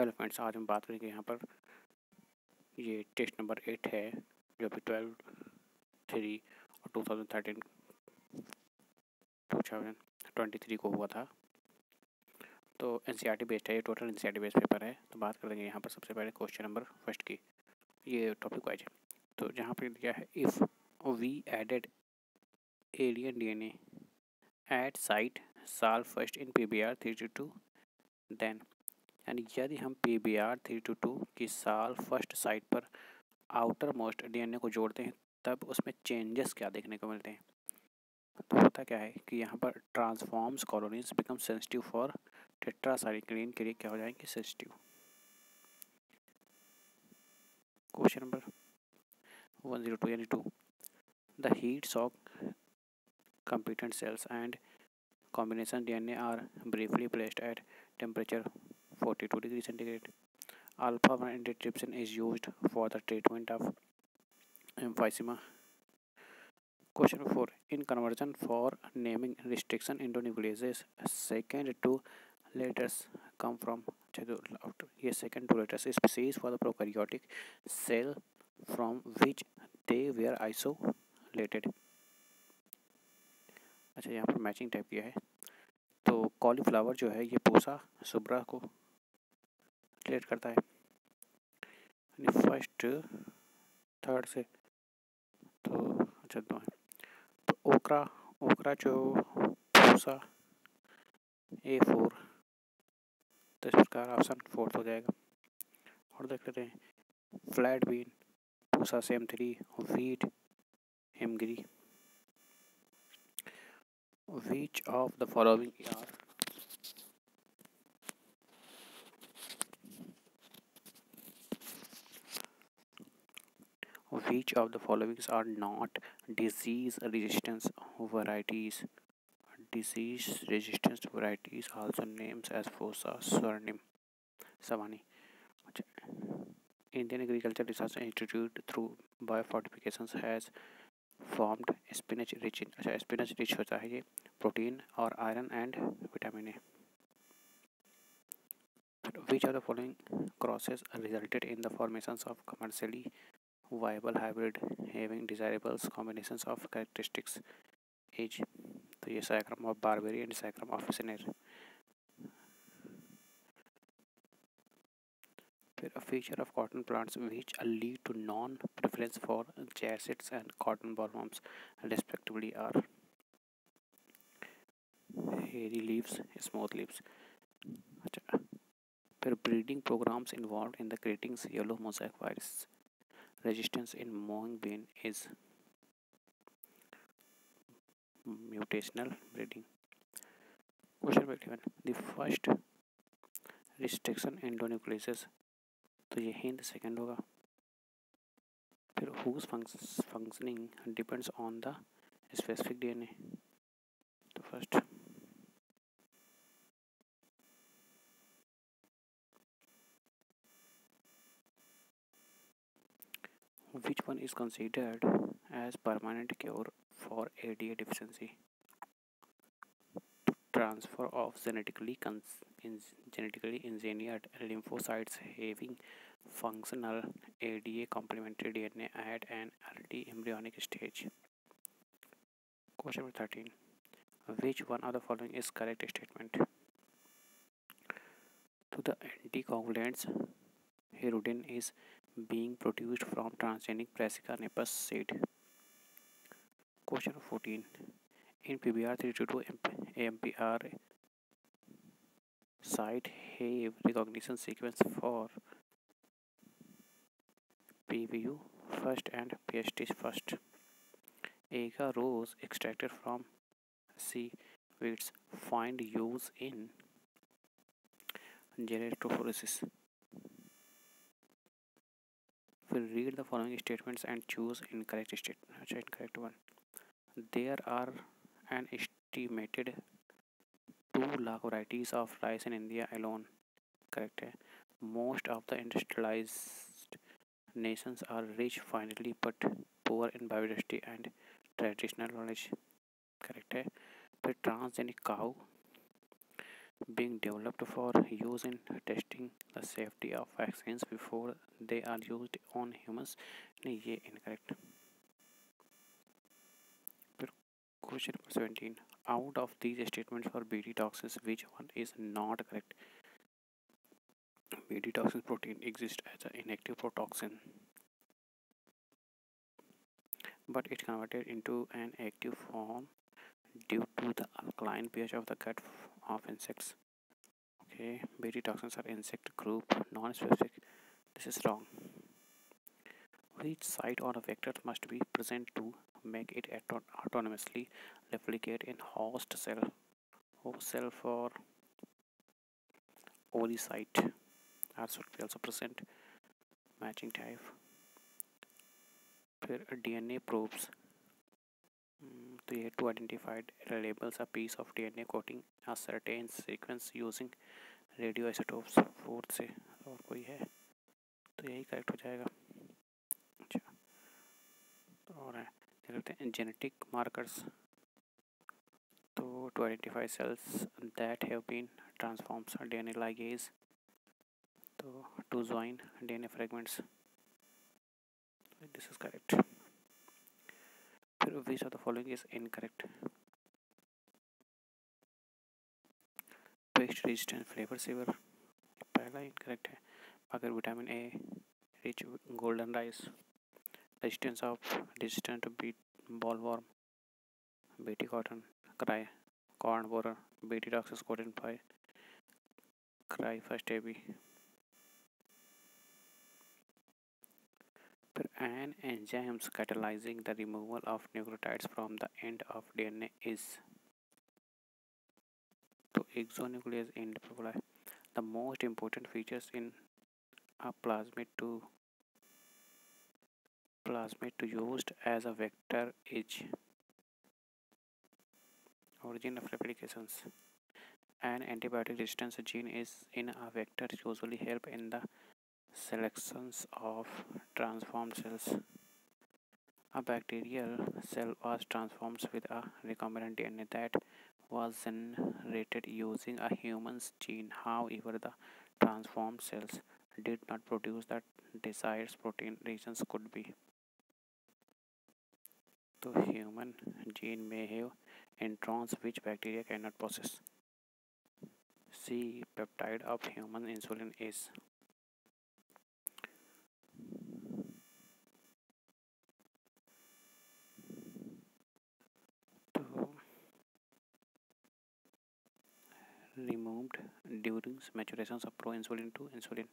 Hello friends, आज हम बात करेंगे यहाँ पर। ये टेस्ट नंबर एट है, जो अभी ट्वेल्व, थ्री और two thousand thirteen, two thousand twenty three को हुआ था। तो N C R T based है, ये total N C R T based paper है। तो बात करेंगे यहाँ पर सबसे पहले क्वेश्चन नंबर फ़र्स्ट की, ये टॉपिक वाइज है। तो जहाँ पर दिया है if we added alien D N at site Sal first in P B R three two two then यानी यदि हम P B R three two two की साल फ़र्स्ट साइट पर आउटर मोस्ट डीएनए को जोड़ते हैं, तब उसमें चेंजेस क्या देखने को मिलते हैं? तो होता क्या है कि यहाँ पर transforms colonies become sensitive for tetracycline के लिए क्या हो जाएँगे? Sensitive question number one zero two यानी to the heat shock competent cells and combination DNA are briefly placed at temperature 42 degree centigrade. Alpha 1 antitrypsin is used for the treatment of emphysema. Question 4. In conversion for naming restriction endonucleases, second two letters come from yes, second two letters species for the prokaryotic cell from which they were isolated. अच्छा यहाँ पर matching type किया है तो cauliflower जो है ये पोसा सुब्रा को रिलेट करता है। फ़र्स्ट थर्ड से। तो अच्छा दो है। तो ओकरा ओकरा जो पोसा ए फोर तो इस प्रकार ऑप्शन फोर्थ हो जाएगा। और देख लेते हैं। Flat bean Pusa same three wheat Himgiri which of the following are which of the following are not disease resistance varieties disease resistance varieties also names as fossa surname savani indian agriculture research institute through biofortifications has formed spinach rich अच्छा spinach rich होता है ये protein और iron and vitamin A which of the following crosses resulted in the formations of commercially viable hybrid having desirable combinations of characteristics age तो ये साइक्रम of barberry and साइक्रम of Sinner a feature of cotton plants which lead to non-preference for jarsets and cotton bollworms respectively are hairy leaves, smooth leaves. There breeding programs involved in the creating yellow mosaic virus resistance in mowing bean is mutational breeding. Question 21. The first restriction endonucleases तो ये Hind second होगा फिर whose functioning depends on the specific DNA तो first Which one is considered as permanent cure for ADA deficiency transfer of genetically genetically engineered lymphocytes having functional ADA complementary DNA at an early embryonic stage. Question number 13. Which one of the following is correct statement? To the anticoagulants, hirudin is being produced from transgenic Brassica napus seed. Question 14. In PBR 322 AMPR site have recognition sequence for PVU first and PST first. Agar rose extracted from seaweeds find use in gelatophoresis We'll read the following statements and choose incorrect statement. Incorrect one. There are an estimated two lakh varieties of rice in India alone. Correct है most of the industrialized nations are rich finally but poor in biodiversity and traditional knowledge correct है फिर transgenic cow being developed for use in testing the safety of vaccines before they are used on humans नहीं ये incorrect question number 17 out of these statements for BT toxins which one is not correct BT toxin protein exists as an inactive protoxin but it converted into an active form due to the alkaline pH of the gut of insects. Okay, Bt toxins are insect group, non-specific. This is wrong. Which site on a vector must be present to make it autonomously replicate in host cell? Host cell for oocyte are should be also present. Matching type. DNA probes to identify labels a piece of DNA coating a certain sequence using radioisotopes fourth से, और कोई है तो यही correct हो जाएगा। अच्छा और है देखते हैं जेनेटिक मार्कर्स तो to identify cells that have been transforms DNA ligase तो to join DNA fragments this is correct which of the following is incorrect. Pest resistance Flavr Savr पहला इनकरेक्ट है। अगर vitamin A rich golden rice resistance of resistant Bt boll worm Bt cotton cry corn borer Bt toxins coding five cry first AB An enzyme catalyzing the removal of nucleotides from the end of DNA is to exonuclease in Propoli. The most important features in a plasmid to plasmid to used as a vector is origin of replications. An antibiotic resistance gene is in a vector usually help in the selections of transformed cells. A bacterial cell was transformed with a recombinant DNA that was generated using a human's gene. However, the transformed cells did not produce the desired protein regions could be. The human gene may have introns which bacteria cannot possess. C. Peptide of human insulin is removed during maturation of proinsulin to insulin.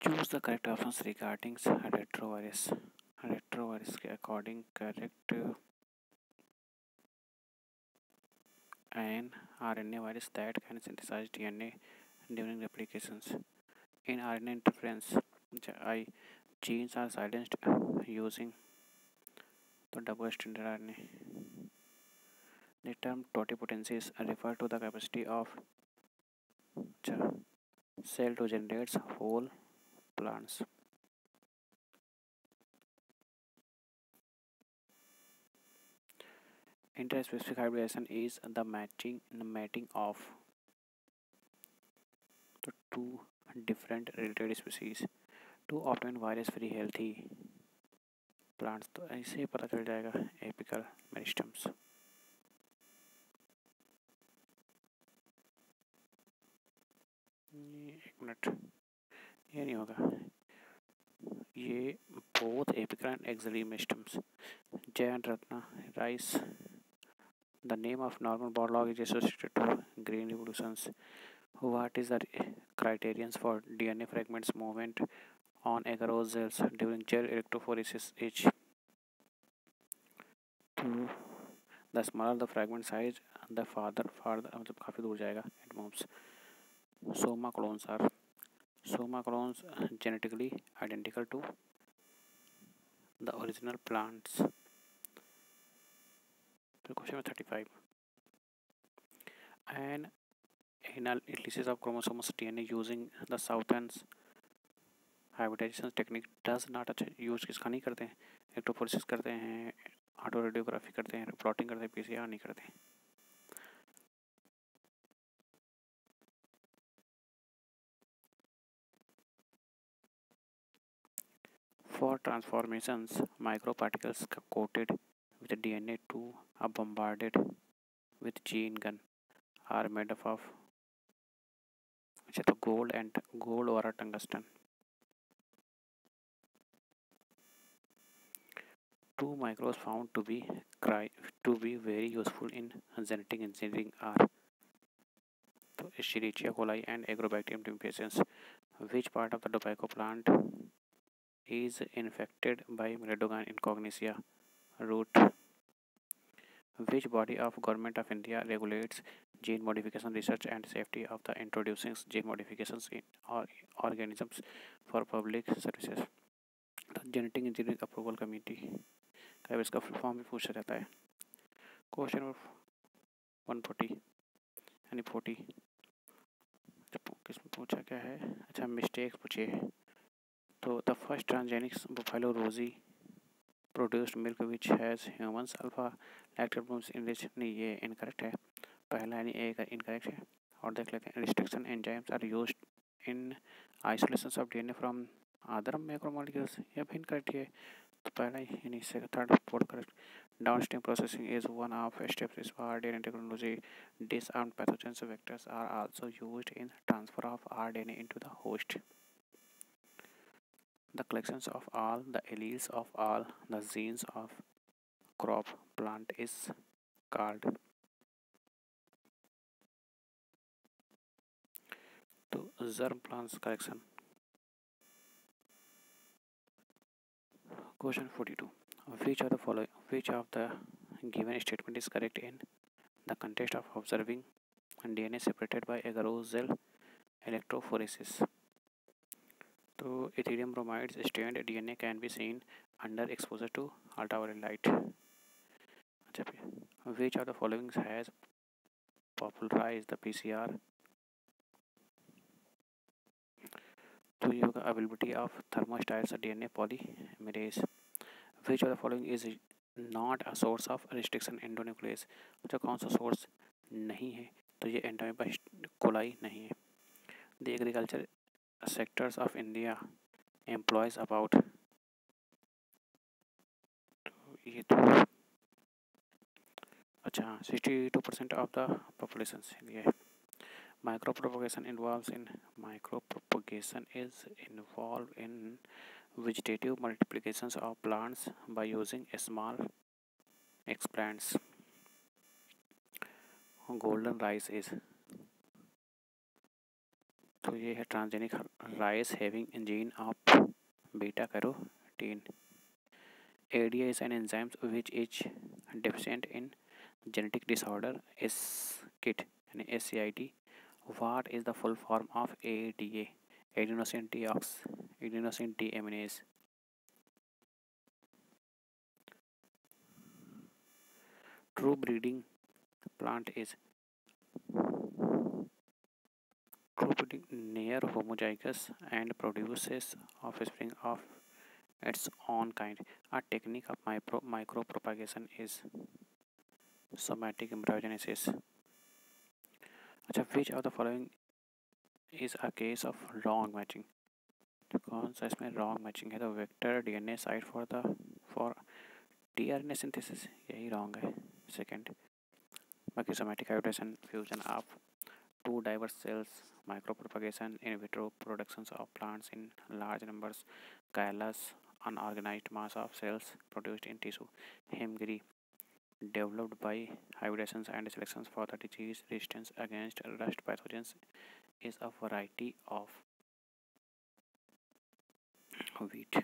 Choose the correct options regarding retrovirus. Retrovirus according correct an RNA virus that can synthesize DNA during replications. In RNA interference, I genes are silenced using the double stranded RNA. The term totipotencies refer to the capacity of cell to generate whole plants. Interspecific hybridization is the matching mating of the two different related species to obtain virus free healthy plants तो ऐसे पता चल जाएगा apical meristems एक minute. ये नहीं होगा। ये बोथ एपिक्रन एक्जलीमिस्टम्स Jaya Ratna rice the name of Norman Borlaug is associated to green revolutions what is the criterions for DNA fragments movement on agarose gels during gel electrophoresis is to the smaller the fragment size the farther farther मतलब काफ़ी दूर जाएगा एडमोम्स soma clones are soma clones genetically identical to the original plants so question number 35 an anal analysis of chromosomes dna using the southern's hybridisation technique does not अच्छा use किसका नहीं करते हैं एक्टोफोरसिस करते हैं ऑटो रेडियोग्राफी करते हैं प्लॉटिंग करते हैं पीसीआर नहीं करते for transformations, microparticles coated with DNA 2 are bombarded with gene gun are made up of which is the gold and gold or a tungsten. Two micros found to be cry to be very useful in genetic engineering are Escherichia coli and Agrobacterium tumefaciens. Which part of the tobacco plant is infected by Myelodogon incognitia root? Which body of Government of India regulates gene modification research and safety of the introducing gene modifications in or organisms for public services? The Genetic Engineering Approval Committee का इसका form भी पूछा जाता है question number one forty यानी forty किसमें पूछा क्या है अच्छा मिस्टेक्स पूछे तो the first transgenic buffalo Rosie produced milk which has humans alpha lactalbumins enriched नहीं, ये इनकरेक्ट है पहला यानी ए इनकरेक्ट है और देख लेते हैं restriction enzymes are used in isolation of DNA from other macromolecules ये भी इनकरेक्ट है तो पहला यानी third fourth correct Downstream processing is one of steps for RNA technology. Disarmed pathogens vectors are also used in transfer of RNA into the host. The collections of all the alleles of all the genes of crop plant is called to germ plants collection. Question 42. Which of the following, which of the given statement is correct in the context of observing DNA separated by agarose gel electrophoresis? तो ethidium bromides stained DNA can be seen under exposure to ultraviolet light अच्छा फिर which are the followings has popularise the PCR तो ये होगा availability of thermostable DNA polymerase which are the following is not a source of restriction endonucleases अच्छा कौन सा source नहीं है? तो ये एंडोमी कोलाई नहीं है। The agriculture Sectors of India employs about तो ये तो अच्छा sixty two percent of the population ये micro propagation involves in micro propagation is involved in vegetative multiplications of plants by using small explants. Golden rice is तो ये है transgenic rice having a gene of beta carotene ADA is an enzymes which is deficient in genetic disorder S kit यानी S C I T what is the full form of A D adenosine T ox adenosine T M S true breeding plant is true near homozygous and produces offspring of its own kind a technique of micro micropropagation is somatic embryogenesis अच्छा which of the following is a case of wrong matching तो कौन सा इसमें wrong matching है तो vector DNA site for the for tRNA synthesis यही wrong है second बाकी somatic hybridisation fusion of diverse cells micropropagation in vitro productions of plants in large numbers callus, unorganized mass of cells produced in tissue hemgri developed by hybridations and selections for the disease resistance against rust pathogens is a variety of wheat.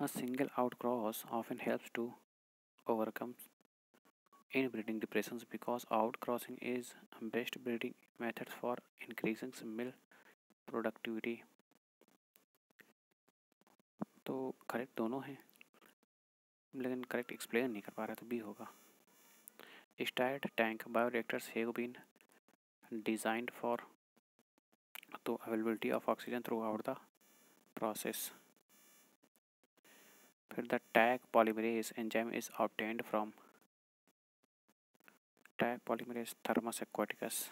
A single outcross often helps to overcome in breeding depressions because outcrossing is best breeding method for increasing mill productivity. तो correct दोनों हैं, लेकिन correct explain नहीं कर पा रहा तो भी होगा। Stirred tank bioreactors been designed for तो availability of oxygen throughout the process फिर the Taq polymerase enzyme is obtained from Polymerase thermus aquaticus.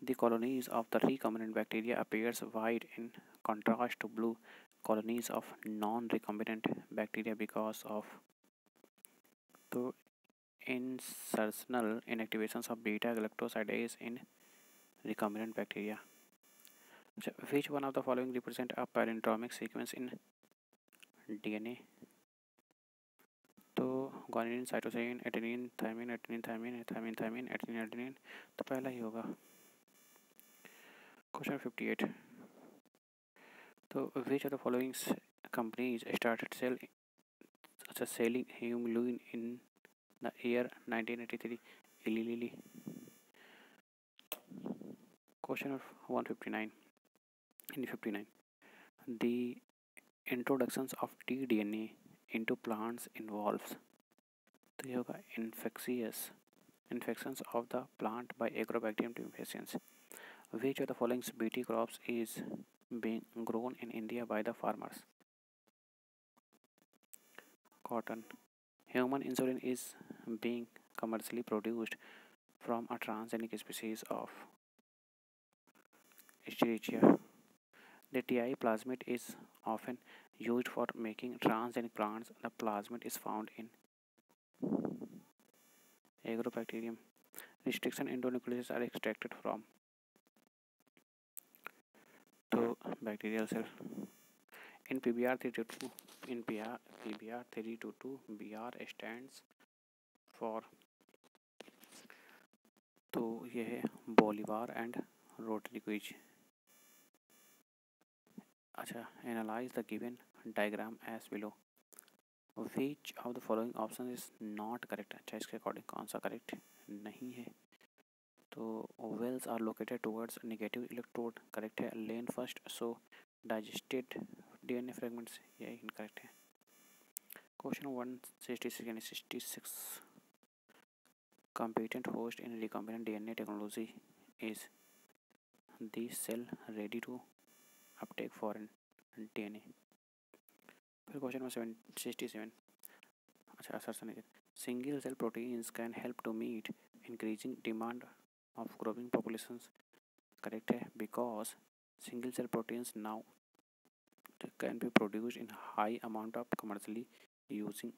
The colonies of the recombinant bacteria appears white in contrast to blue colonies of non-recombinant bacteria because of the insertional inactivations of beta-galactosidase in recombinant bacteria. Which one of the following represent a palindromic sequence in DNA? Guanine cytosine adenine thymine adenine thymine thymine thymine adenine adenine तो पहला ही होगा। Question fifty eight तो which are the following companies started sell अच्छा selling humulin in the year 1983 Eli Lilly question of 159 in 59 the introductions of tDNA into plants involves Infectious infections of the plant by Agrobacterium tumefaciens. Which of the following BT crops is being grown in India by the farmers? Cotton. Human insulin is being commercially produced from a transgenic species of Escherichia. The TI plasmid is often used for making transgenic plants. The plasmid is found in Agrobacterium. Restriction endonucleases are extracted from the bacterial cell. In PBR 322, in PBR 322, BR stands for तो ये है बॉलीवार and rotary quiz अच्छा analyse the given diagram as below which of the following option is not correct अच्छा इसके according कौन सा correct नहीं है? तो wells are located towards negative electrode correct है? Lane first so digested D DNA fragments ये इनकरेक्ट है। क्वेश्चन वन सिक्सटी सिक्स यानी sixty six competent host in competent host in recombinant DNA technology is the cell ready to uptake foreign DNA फिर question number seven sixty seven अच्छा assertion है single cell proteins can help to meet increasing demand of growing population correct है? Because single cell proteins now can be produced in high amount of commercially using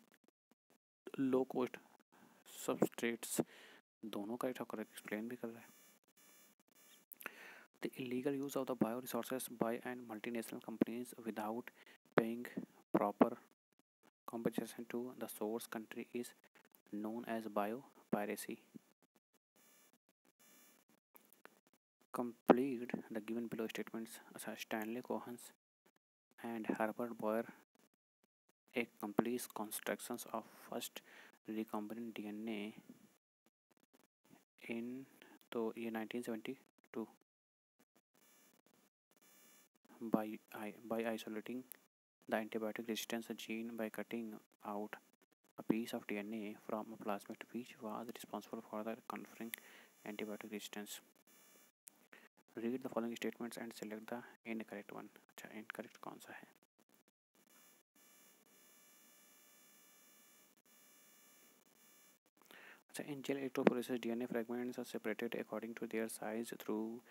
low cost substrates दोनों का correct explain भी कर रहा है। The illegal use of the bioresources by and multinational companies without paying proper compensation to the source country is known as biopiracy. Complete the given below statements. अच्छा Stanley Cohen's and Herbert Boyer a complete constructions of first recombinant DNA in तो ये 1972 by by isolating the antibiotic resistance gene by cutting out a piece of DNA from a plasmid which was responsible for the conferring antibiotic resistance. Read the following statements and select the incorrect one. अच्छा incorrect कौन सा है अच्छा in gel electrophoresis DNA fragments are separated according to their size through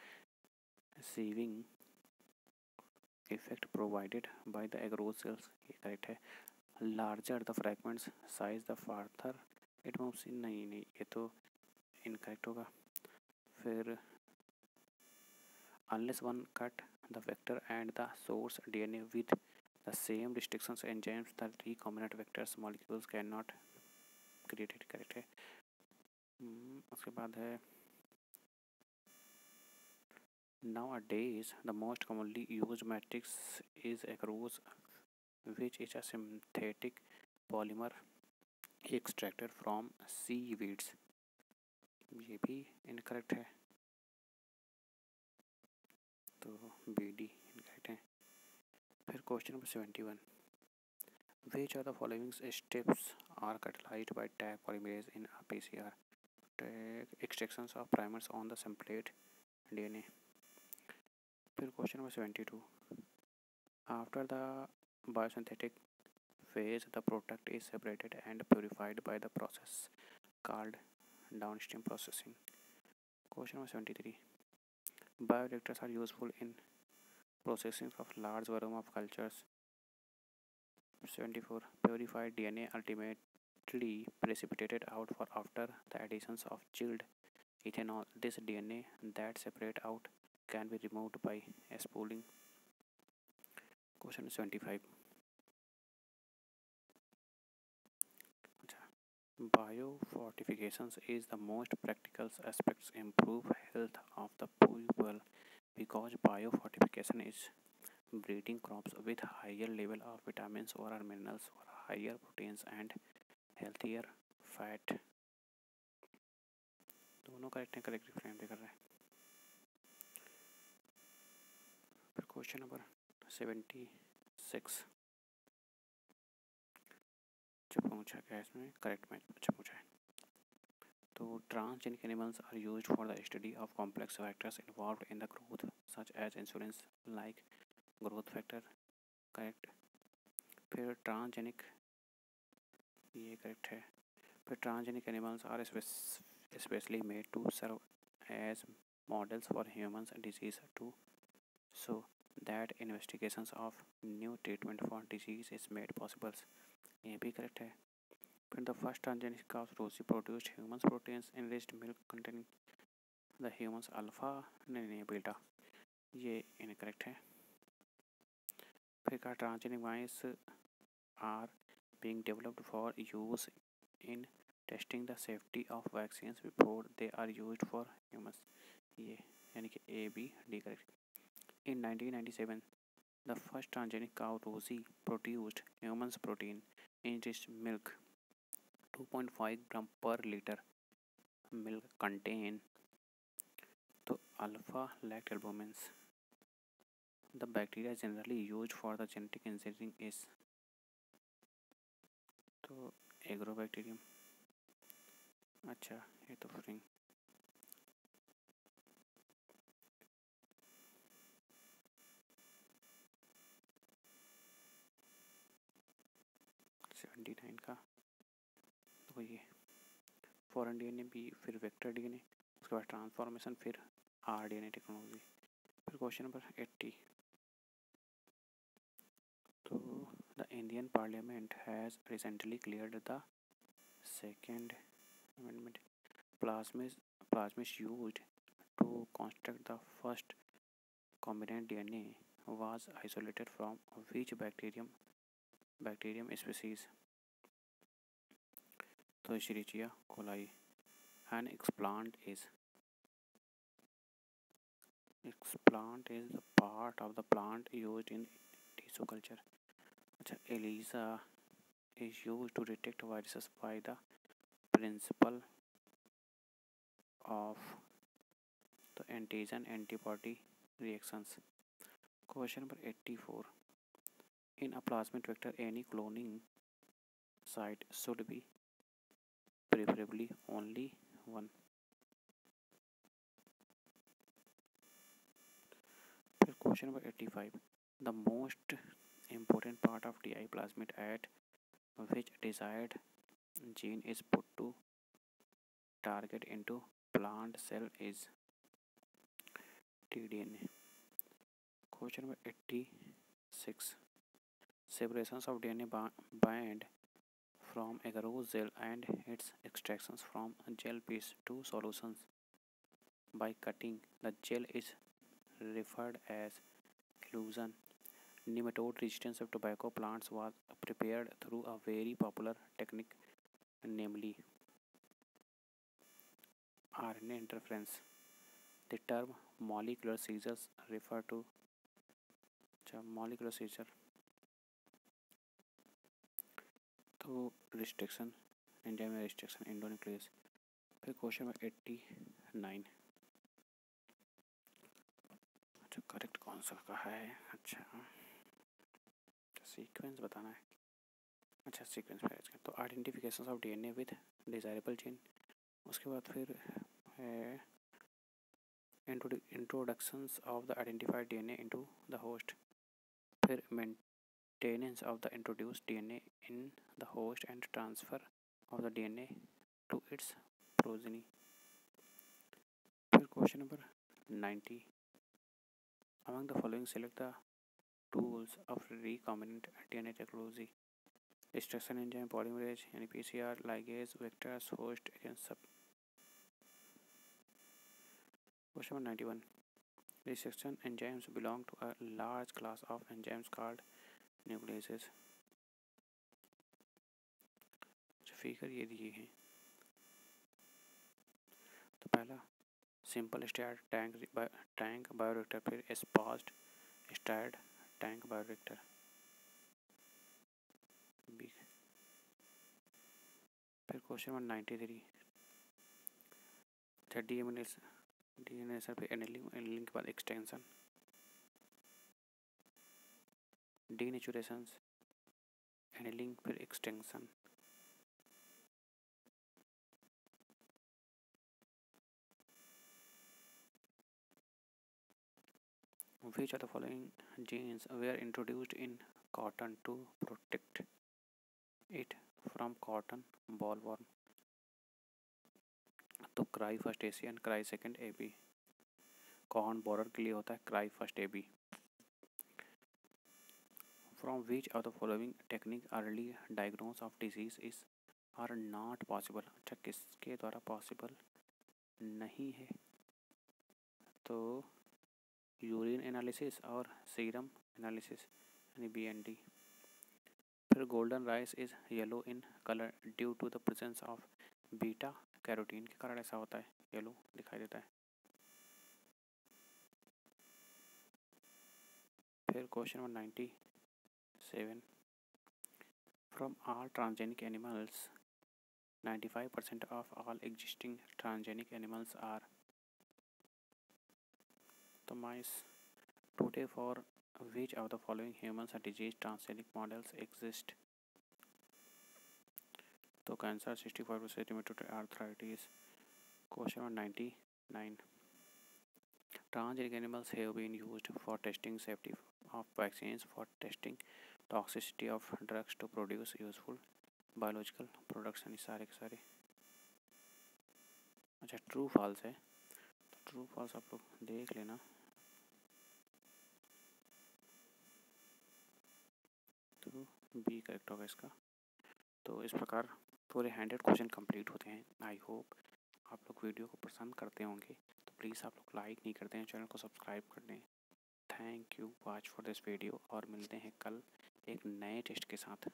sieving effect provided by the agro cells ये correct है। Larger the fragment size the farther it move नहीं नहीं, ये तो इन करेक्ट होगा। फिर unless one cut the vector and the source D N A with the same restrictions enzymes the recombinant vectors molecules can not created correct है। उसके बाद है Nowadays, the most commonly used matrix is agarose, which is a synthetic polymer extracted from seaweeds. ये भी incorrect है तो B D incorrect है फिर question number seventy one which of the following steps are catalyzed by tag polymerase in a PCR? Tag extractions of primers on the template DNA. फिर question number seventy two After the biosynthetic phase, the product is separated and purified by the process called downstream processing. Question number 73. Bioreactors are useful in processing of large volume of cultures. 74. Purified DNA ultimately precipitated out for after the additions of chilled ethanol. This DNA that separate out can be removed by spooling. Question 75. Biofortifications is the most practical aspects improve health of the people because biofortification is breeding crops with higher level of vitamins or minerals or higher proteins and healthier fat दोनों correct हैं correct frame पे कर रहे हैं फिर question number seventy six. जो पूछा गया इसमें करेक्ट मैच अच्छा पूछा है। तो trans animals are use for the study of complex factors involve in the growth such as insulin like growth factor correct फिर ट्रांसजेनिक ये करेक्ट है। फिर transgenic animals are specially made to serve as models for human disease to so that investigations of new treatment for disease is made possible ये भी correct है फिर the first transgenic cows Rosie produced humans proteins rich milk containing the humans alpha नहीं नहीं beta ये incorrect है फिर कहा transgenic mice are being developed for use in testing the safety of vaccines before they are used for humans ये यानी कि A B D correct in 1997 the first transgenic cow Rosie produced humans protein enriched milk 2.5 gram per liter milk contain तो alpha lactalbumins the bacteria generally used for the genetic engineering is तो agrobacterium अच्छा ये तो फ्रिंग twenty nine का। तो ये foreign D N A B फिर वेक्टर डी एन ए उसके बाद ट्रांसफॉर्मेशन फिर R D N A technology फिर क्वेश्चन नंबर एट्टी तो the Indian parliament has recently clear the second amendment plasmids plasmids use to construct the first combinant D N A was isolated from which bacterium bacterium species तो Escherichia coli and explant is explant is part of the plant use in tissue culture अच्छा ELISA is use to detect viruses by the principle of the antigen antibody reactions question number eighty four in a plasmid vector any cloning site should be preferably only one question number 85 the most important part of DI plasmid at which desired gene is put to target into plant cell is tDNA. Question number 86. Separations of DNA bind from agarose gel and its extractions from gel piece to solutions by cutting the gel is referred as elution. Nematode resistance of tobacco plants was prepared through a very popular technique namely RNA interference. The term molecular seizures refer to molecular seizure तो restriction India में restriction endonuclease फिर question number eighty nine अच्छा correct कौन सा का है। अच्छा। Sequence बताना है। अच्छा सीक्वेंस पैच तो identification of DNA with desirable gene उसके बाद फिर है introductions of the identified DNA into the host फिर Tenants of the introduced DNA in the host and transfer of the DNA to its progeny. Question number 90. Among the following select the tools of recombinant DNA technology. Destruction enzyme polymerase, NPCR, ligase, vectors, host against sub. Question number 91. Restriction enzymes belong to a large class of enzymes called nucleases figure ये दिए हैं तो पहला simple stirred tank tank bioreactor फिर sparged stirred tank bioreactor फिर question number ninety three अच्छा D M N S D N S फिर annealing annealing के बाद एक्सटेंशन डी नेचुरेशन एनलिंग फिर extension which of the following genes were introduced in cotton to protect it from cotton bollworm तो cry first A C and cry second A B corn borer के लिए होता है cry first A B from which of the following technique early diagnose of disease is are not possible अच्छा किसके द्वारा possible नहीं है। तो यूरिन एनालिसिस और सीरम एनालिसिस यानी बी एन डी फिर golden rice is yellow in colour due to the presence of beta carotene के कारण ऐसा होता है येलो दिखाई देता है। फिर question number ninety Seven from all transgenic animals 95% of all existing transgenic animals are the mice. Today, for which of the following humans or disease transgenic models exist? तो cancer sixty five centimetre arthritis question number ninety nine Transgenic animals have been used for testing safety of vaccines, for testing toxicity of drugs to produce useful biological products यानी सारे के सारे। अच्छा true false है। तो true false आप लोग देख लेना। तो बी करेक्ट होगा इसका। तो इस प्रकार पूरे हंड्रेड क्वेश्चन कंप्लीट होते हैं। आई होप आप लोग वीडियो को पसंद करते होंगे। तो प्लीज़ आप लोग लाइक नहीं करते हैं, चैनल को सब्सक्राइब कर दें। Thank you watch for this video और मिलते हैं कल। एक नए टेस्ट के साथ।